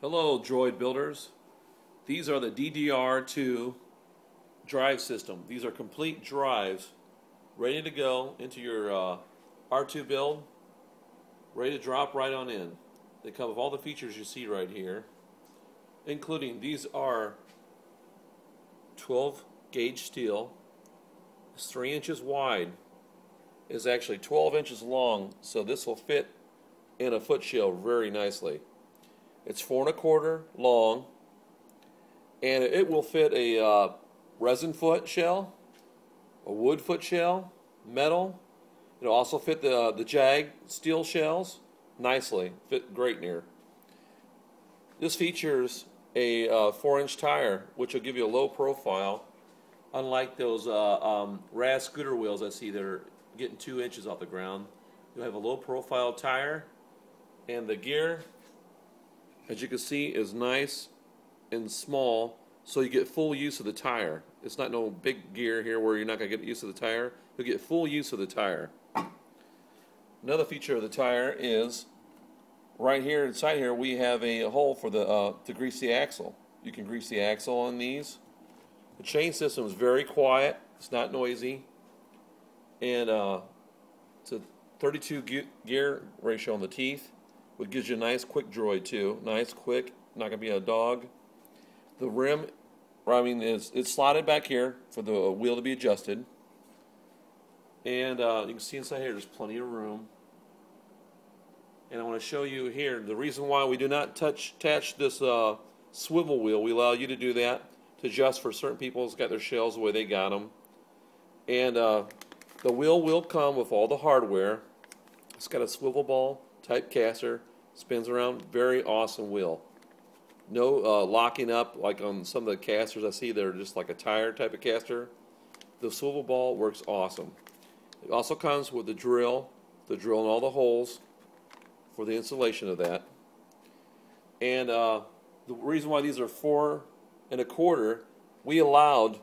Hello, Droid builders. These are the DDR2 drive system. These are complete drives ready to go into your uh, R2 build, ready to drop right on in. They come with all the features you see right here, including these are 12 gauge steel, it's 3 inches wide, is actually 12 inches long, so this will fit in a foot shell very nicely. It's four and a quarter long, and it will fit a uh, resin foot shell, a wood foot shell, metal. It'll also fit the the Jag steel shells nicely. Fit great here. This features a uh, four-inch tire, which will give you a low profile, unlike those uh, um, RAS scooter wheels I see that are getting two inches off the ground. You'll have a low profile tire, and the gear as you can see, is nice and small, so you get full use of the tire. It's not no big gear here where you're not going to get use of the tire. You'll get full use of the tire. Another feature of the tire is right here inside here we have a hole for the uh, to grease the axle. You can grease the axle on these. The chain system is very quiet. It's not noisy, and uh, it's a 32 gear ratio on the teeth which gives you a nice quick droid too. Nice, quick, not gonna be a dog. The rim, I mean, is it's slotted back here for the wheel to be adjusted. And uh, you can see inside here, there's plenty of room. And I want to show you here the reason why we do not touch attach this uh, swivel wheel. We allow you to do that to adjust for certain people who's got their shells the way they got them. And uh, the wheel will come with all the hardware. It's got a swivel ball type caster Spins around, very awesome wheel. No uh, locking up like on some of the casters I see. They're just like a tire type of caster. The swivel ball works awesome. It also comes with the drill, the drill in all the holes for the installation of that. And uh, the reason why these are four and a quarter, we allowed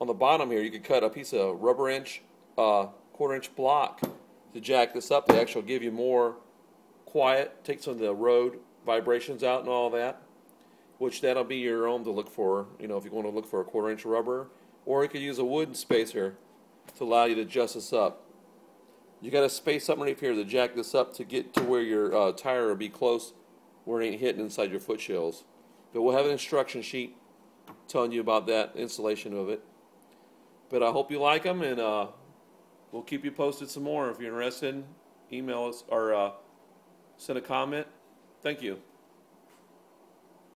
on the bottom here, you could cut a piece of rubber inch, uh, quarter inch block to jack this up. They actually give you more quiet, take some of the road vibrations out and all that, which that'll be your own to look for, you know, if you want to look for a quarter inch rubber, or you could use a wooden spacer to allow you to adjust this up. You got to space underneath here to jack this up to get to where your uh, tire will be close where it ain't hitting inside your foot shells. But we'll have an instruction sheet telling you about that installation of it. But I hope you like them, and uh, we'll keep you posted some more. If you're interested, email us or uh, send a comment. Thank you.